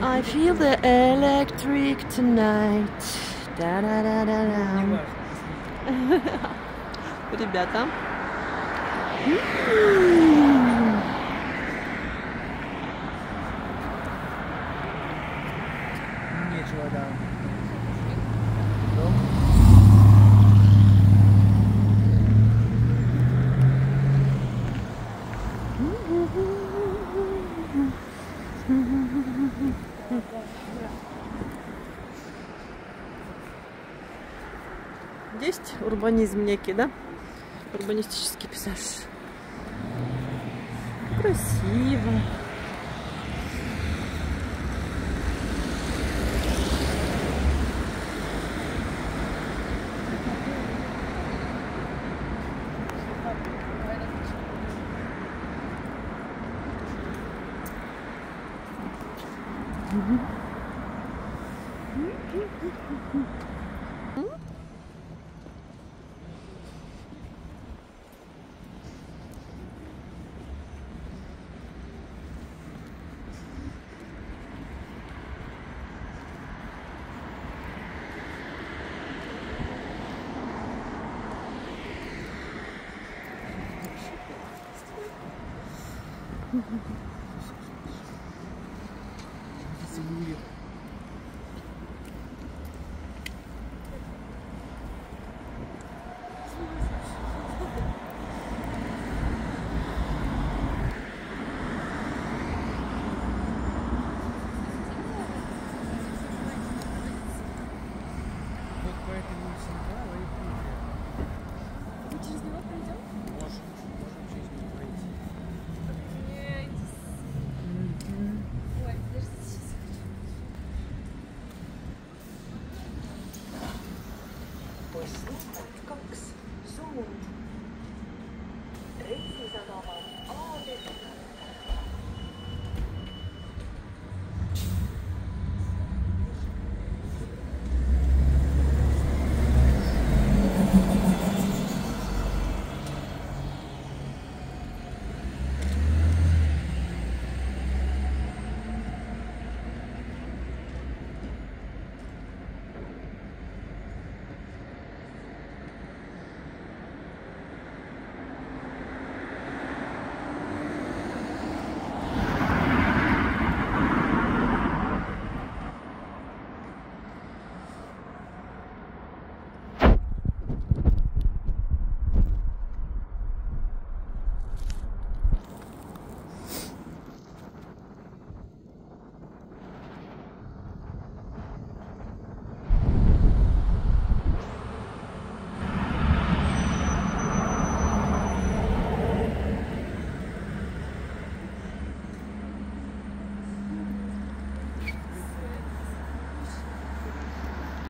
I feel the electric tonight. Да -да -да -да -да. Ребята. Нечего, да. Есть урбанизм некий, да? Урбанистический пейзаж. Красиво. Aleluia. numbrit kaks, suund Reisisadama A-tee.